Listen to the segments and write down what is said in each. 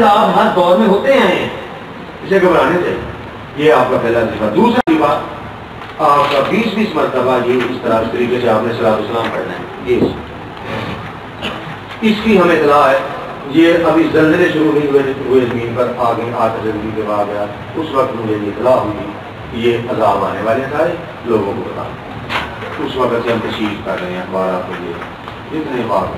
लाभ हर दौर में होते हैं। इसे घबराने से ये आपका पहला सिफा दूसरी बात आपका बीस बीस मरतबा ये इस तरह तरीके से आपने सलाम पढ़ना है। ये इसकी हमें इतला है, ये अभी जल्दले शुरू नहीं हुए हुए ज़मीन पर, आगे आठ जल्दी के बाद आया उस वक्त मुझे ये इतला हुई ये अजाब आने वाले सारे लोगों को बता उस वक्त से हम तशीफ कर रहे हैं, अखबार आपके लिए इतने बात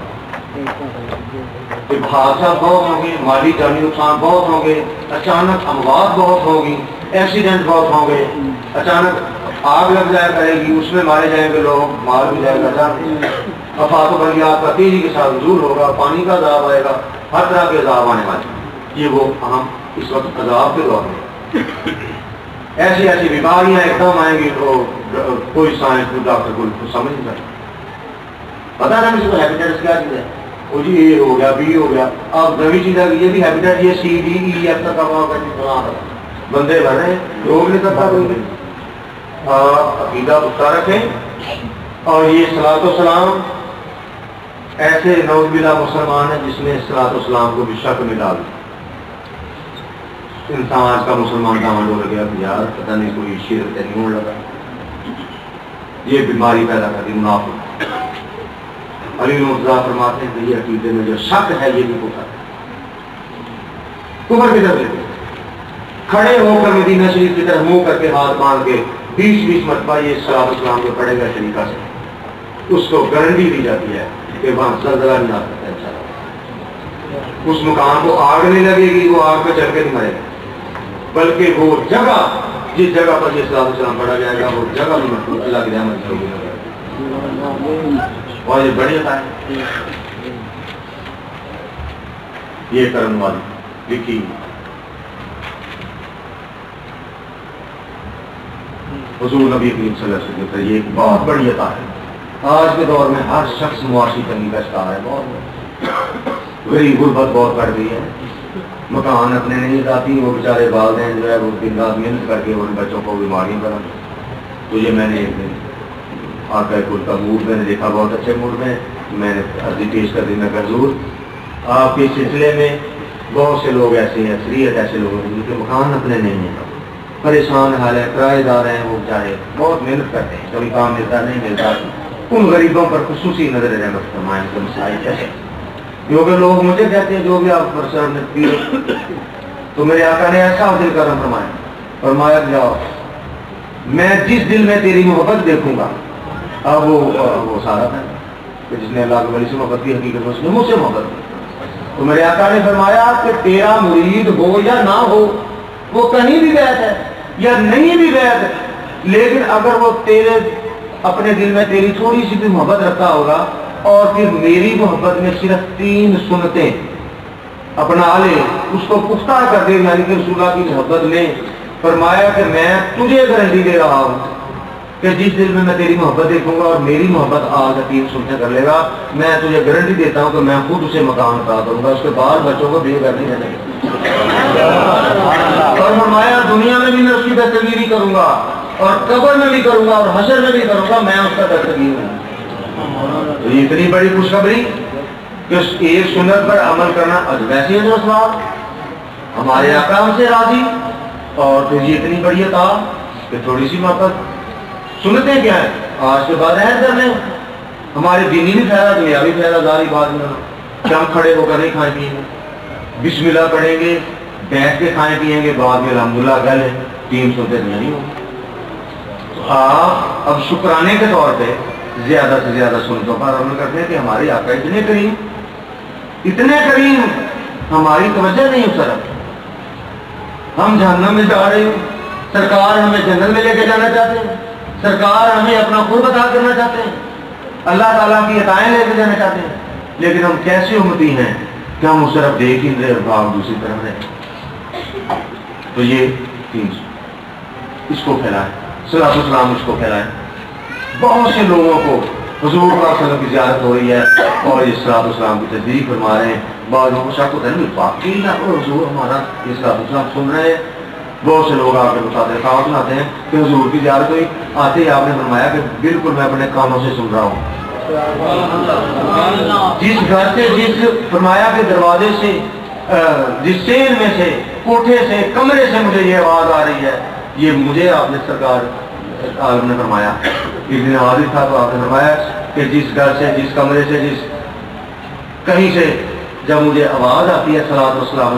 हादसा बहुत होंगे, माली जानी नुकसान बहुत होंगे, अचानक अमवात बहुत होगी एक्सीडेंट बहुत होंगे, अचानक आग लग जाया करेगी, उसमें मारे जाएँगे लोग मार भी जाएगा अफात बन गया आपका तेज़ी के साथ दूर होगा, पानी का अजाब आएगा, हर तरह के अजाब आने वाले ये वो हम इस वक्त अजाब के दौर में। ऐसी ऐसी बीमारियाँ एकदम आएँगी तो कोई साइंस डॉक्टर को समझ नहीं सकता। पता ना मुझे हैबिटेट्स क्या चीज़ है। वो जी ए हो गया बी हो गया अब नवी चीज़ है ये भी habitat C D E F तक का बंदे हैं लोग नहीं करता कोई अकीदा पुख्ता रखें और ये सलातो सलाम ऐसे नौबिला मुसलमान है जिसने सलात सलाम को भी शक में डाल इंसान आज का मुसलमान दामन हो गया यार पता नहीं कोई शिर होने लगा ये बीमारी पैदा कर दी मुनाफिक अली फरमाते हैं ये अकीदे में जो शक है, ये भी है कुमर की तरफ़ खड़े होकर मदीना शरीफ की तरफ़ मुँह करके हाथ बाँध के बीस बीस मरतबा ये सलाम इस्लाम को पड़ेगा तरीका से। उसको गारंटी दी जाती है कि वहाँ जलजला नहीं आ सकता उस मकान को आग नहीं लगेगी, वो आग पे चढ़ के नहीं मरेगा। बल्कि वो जगह, जिस जगह पर ये सलाम पढ़ा जाएगा, वो जगह भी महफूज अल्लाह की रहमत होगी। और ये बढ़िया है ये कर्म वाली लिखी हजूर नबी करीम सल्लल्लाहु ये एक बहुत बड़ी अता है। आज के दौर में हर शख्स मुआशी तंगी का शिकार है, बहुत गरीब गुर्बत बहुत बढ़ गई है। मकान अपने नहीं जाती, वो बेचारे वालदेन जो है वो दिन रात मेहनत करके उन बच्चों को बीमारियाँ करा। तो ये मैंने एक दिन आकर कुल का मूड मैंने देखा, बहुत अच्छे मूड में। मैंने अर्जी पेश कर दी मैं हजूर आपके सिलसिले में बहुत से लोग ऐसे हैं, अक्सरियत ऐसे लोग हैं, जिनके मकान अपने नहीं हैं। परेशान हाल है, किराएदार हैं, वो चाहे बहुत मेहनत करते हैं, कभी काम मिलता नहीं, मिलता उन गरीबों पर खसूसी नज़र रहमत फरमाए क्योंकि लोग मुझे कहते हैं, जो भी आप पी तो मेरे आका ने ऐसा दिल करम फरमाया फरमाया, जाओ, मैं जिस दिल में तेरी मोहब्बत देखूँगा अब वो वो सारा था। कि जिसने अल्लाह के वली से मोहब्बत की हकीकत उसने मुझसे मोहब्बत की। तो मेरे आका ने फरमाया कि तेरा मुरीद हो या ना हो, वो कहीं भी वैद है या नहीं भी वैद लेकिन अगर वो तेरे, अपने दिल में तेरी थोड़ी सी भी मोहब्बत रखता होगा, और फिर मेरी मोहब्बत में सिर्फ़ तीन सुनते अपना ले, उसको पुख्ता कर दे, यानी कि रसूला की मोहब्बत में फरमाया कि मैं तुझे गारंटी दे रहा हूँ। कि जिस दिल में मैं तेरी मोहब्बत देखूँगा और मेरी मोहब्बत आज तीन सुनते कर लेगा, मैं तुझे गारंटी देता हूँ कि मैं खुद उसे मकान बता दूँगा, उसके बाल बच्चों को बेघर नहीं रहने और फरमाया दुनिया में भी मैं उसकी दस्तगीरी करूँगा, और कबर में भी करूँगा, और हशर में भी करूँगा, मैं उसका दस्तगीर हूँ। तो इतनी बड़ी खुशखबरी कि एक सुनत पर अमल करना वैसे है स्वाब हमारे आकाम से राज़ी, और फिर ये इतनी बड़ी था कि थोड़ी सी मोहब्बत सुनते क्या है? आज के बाद है करने हमारे दीनी भी फ़ायदा दुनिया भी फ़ायदा जारी बात में। क्या हम खड़े होकर नहीं खाए पिएँगे बिस्मिल्लाह पढ़ेंगे, बैठ के खाए पिएँगे, बाद में अलहमदुल्ला गल तीन सौ दिन नहीं होगी आप अब शुक्राने के तौर पे ज़्यादा से ज़्यादा सुनतों पर अमल करते हैं कि हमारे आका इतने करीम। इतने करीम, हमारी तवज्जो नहीं उस तरफ़। हम जहन्नम में जा रहे हो, सरकार हमें जन्नत में लेके जाना चाहते हैं। सरकार हमें अपना खुद अदा करना चाहते हैं। अल्लाह ताला की अताएँ लेके जाना चाहते हैं। लेकिन हम कैसे उमती हैं कि हम उस तरफ़ देख ही रहे भाव दूसरी तरफ़ रहे? तो ये तीन इसको फैलाए। सलाम उसको फैलाए। बहुत से लोगों को हजूर की ज्यारत हो रही है और ये सलाम की तस्दीक फरमा रहे हैं। बाद लोगों को शक होता है ना हजूर हमारा ये सलाम सुन रहे हैं। बहुत से लोग आकर बताते हैं कहा सुनाते हैं कि हजूर की ज्यारत हुई। आते ही आपने फरमाया कि बिल्कुल मैं अपने कानों से सुन रहा हूँ। जिस घर से, जिस फरमाया के दरवाजे से जिस सेल में से, कोठे से, कमरे से मुझे ये आवाज़ आ रही है, ये मुझे आपने सरकार आलम ने फरमाया दिन हाजिर था तो आपने फरमाया कि जिस घर से, जिस कमरे से, जिस कहीं से जब मुझे आवाज़ आती है, सलात वसलाम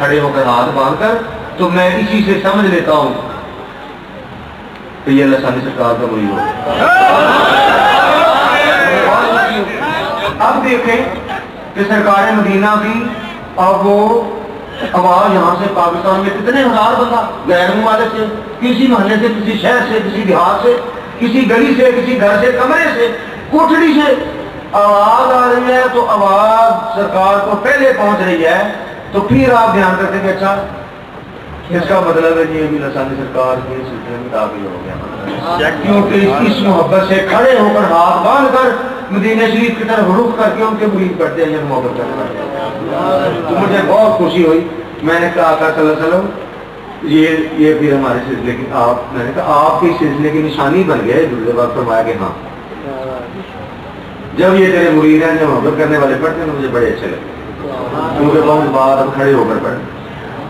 खड़े होकर हाथ बाँध कर तो मैं इसी से समझ लेता हूँ तो ये लसानी सरकार का वही हो अब देखें कि सरकार मदीना की अब वो आवाज़ यहाँ से पाकिस्तान में कितने हज़ार बंदा गैर वाले से, किसी मोहल्ले से, किसी शहर से, किसी देहात से, किसी गली से, किसी घर से, कमरे से, कोठड़ी से, आवाज़ आ रही है तो आवाज़ सरकार को पहले पहुँच रही है। तो फिर आप ध्यान करते कि अच्छा इसका मतलब है ये भी लसानी सरकार के सिलसिले में दाखिल हो गया क्योंकि इस मोहब्बत से खड़े होकर हाथ बाँध कर मदीने शरीफ की तरफ़ रुख करके उनके मुरीद करते हैं मोहब्बत करते तो मुझे बहुत खुशी हुई। मैंने कहा था वसल्लम ये ये फिर हमारे सिलसिले की आप मैंने कहा आपके सिलसिले की निशानी बन गए दुर्जबाब फरमाया कि हाँ। जब ये तेरे मुरीद हैं जब मोहब्बत करने वाले पढ़ते हैं तो मुझे बड़े अच्छे लगते क्योंकि बहुत बाद अब खड़े होकर पढ़े।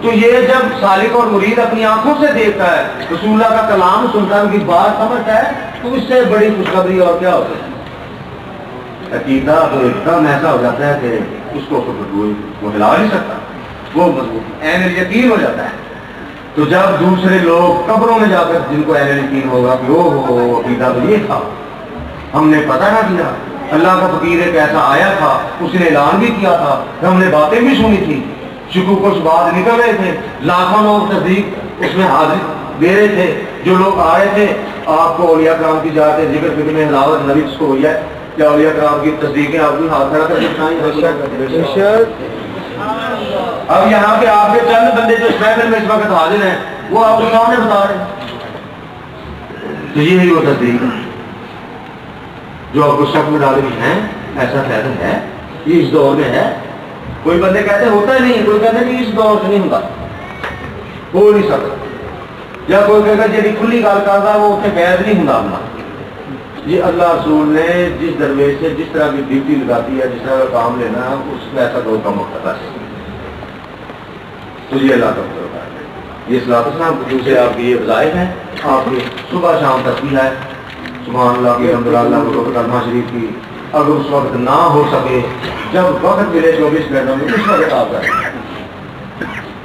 तो ये जब सालिक और मुरीद अपनी आँखों से देखता है रसूल्ला का कलाम सुनता है, उनकी बात समझता है तो इससे बड़ी खुशखबरी और क्या है अकीदा तो एकदम ऐसा हो जाता है कि उसको तो वो हिला नहीं सकता। वो मज़बूत एन यकीन हो जाता है। तो जब दूसरे लोग कब्रों में जाकर, जिनको एन यकीन होगा कि वो हो अकीदा तो ये था। हमने पता ना किया, अल्लाह का फकीर एक ऐसा आया था, उसने ऐलान भी किया था हमने बातें भी सुनी थी। चूँकि कुछ बात निकल रहे थे, लाखों लोग तस्दीक उसमें हाजिर दे रहे थे। जो लोग आ रहे थे, आपको औलिया कराम की जाते ज़िक्र फ़िक्र में हलावत नबी को है, क्या औलिया कराम की तस्दीकें आपकी हाथ खड़ा कर अब यहाँ पे आपके चंद बंदे जो स्पेशल में इस वक्त हाजिर हैं, वो आपको सामने बता रहे? तो यही वो तस्दीक। जो आपको शक में डाले है, ऐसा फैसल है, ये इस दौर में है कोई बंदे कहते होता ही नहीं कोई कहते कि इस दौर से नहीं होता हो नहीं सकता। या कोई कहता जी खुली गल करता वो उत्थे कैद नहीं होता अपना। ये अल्लाह रसूल ने जिस दरवेश से जिस तरह की ड्यूटी लगाती है, जिस तरह का काम लेना है, उसमें ऐसा दो का मुख्ता है तो ये अल्लाह का होता है ये सलाम दूसरे आपकी ये वजायफ है, आपकी सुबह शाम भी है। सुबह अल्लाह की अलहमदुल्ला शरीफ की अगर उस वक्त ना हो सके जब वक्त मिले चौबीस घंटों में उस वक्त आप करें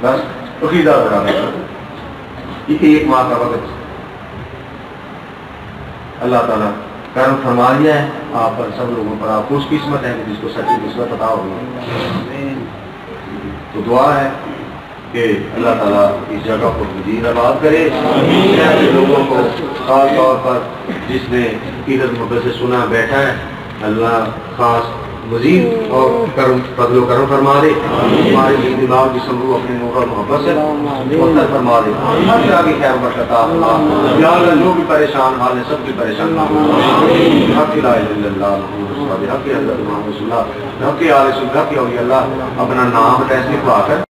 बस अकीदा बढ़ाने ये एक माह का वक्त अल्लाह ताला कर्म फरमा लिया है आप पर सब लोगों पर आप खुश किस्मत है जिसको सच्ची किस्मत पता होगी। तो दुआ है कि अल्लाह ताला इस जगह को मजीद आबाद करे। लोगों को खास तौर पर जिसने ईद मुहब्बत से सुना बैठा है अल्लाह खास मजीद और करम, फजलो करम फरमा दे। हमारे दिमाग की समूह अपने नूर मोहब्बत से मुस्तर फरमा दे। हर तरह की खैर बरकता जो भी परेशान हाल है, सब भी परेशान अपना नाम टैस्ट लिखवा कर